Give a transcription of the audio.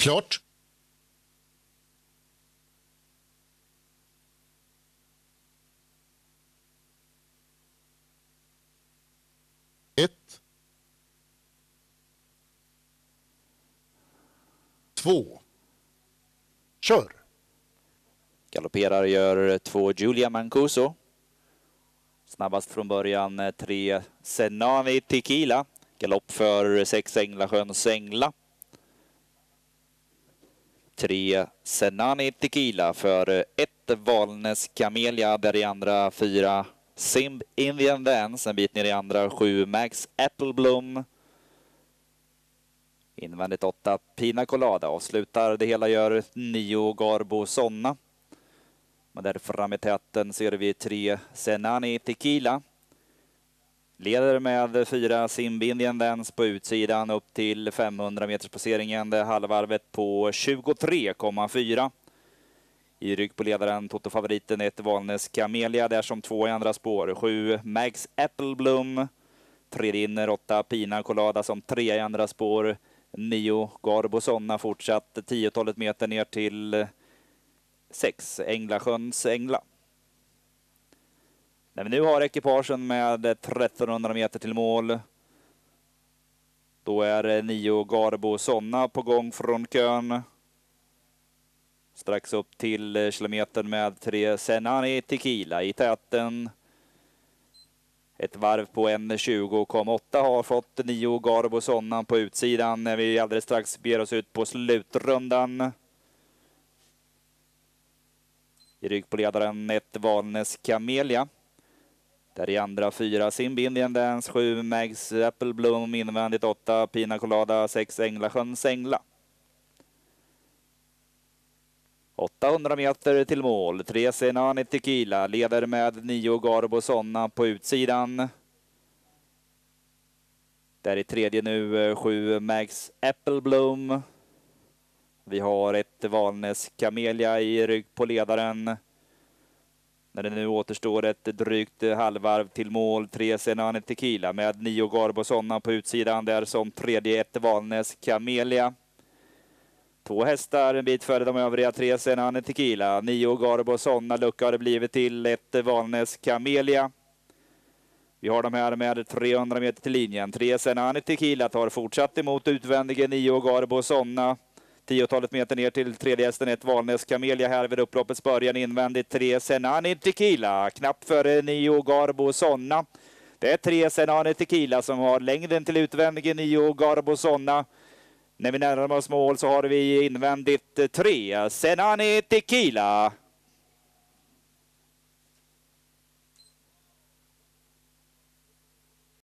Klart. Ett. Två. Kör. Galopperar gör två Julia Mancuso. Snabbast från början eh, tre Senani Tequila. Galopp för sex Änglasjöns Ängla. Tre Senani Tequila för eh, ett Valnes Camelia. Där i andra fyra Simb Indian Dance. En bit ner i andra sju Max Appleblom. Invändigt åtta Pina Colada. Avslutar det hela gör nio Garbo Sonna. Men där framme i täten ser vi tre Senani Tequila. Leder med fyra Simb Dance på utsidan upp till 500 meters passeringen. Det halvvarvet på 23,4. I rygg på ledaren Toto-favoriten ett Valnes Camelia där som två i andra spår. Sju Max Appleblom. Tredje inner åtta Pina Colada som tre i andra spår. Nio Garbosonna, fortsatt tiotalet meter ner till sex, Änglasjöns Ängla. När vi nu har ekipagen med 1300 meter till mål. Då är nio Garbo Sonna på gång från kön. Strax upp till kilometern med tre Senani Tequila i täten. Ett varv på 1.20,8 har fått nio Garbo Sonna på utsidan när vi alldeles strax ber oss ut på slutrundan. I rygg på ledaren ett Valnes Camelia. Där i andra fyra Simb Indian Dance, sju Mags Appleblom, invändigt åtta Pina Colada, sex Änglasjöns Ängla. 800 meter till mål. Tre Senani Tequila leder med nio Garbo Sonna på utsidan. Där i tredje nu eh, sju Max Appleblom. Vi har ett Valnes Camelia i rygg på ledaren. När det nu återstår ett drygt halvvarv till mål, tre Senane Tequila med nio Garbo Sonna på utsidan där som tredje ett Valnes Camelia. Två hästar en bit före de övriga tre Senane Tequila. Nio Garbo Sonna lucka har det blivit till ett Valnes Camelia. Vi har dem här med 300 meter till linjen. Tre Senane Tequila tar fortsatt emot utvändige nio Garbo Sonna. Tiotalet meter ner till tredje hästen, ett Valnäs Camelia här vid upploppets början invändigt. Tre Senani Tequila, knappt före nio Garbo Sonna. Det är tre Senani Tequila som har längden till utvändigen, nio Garbo Sonna. När vi närmar oss mål så har vi invändigt tre Senani Tequila.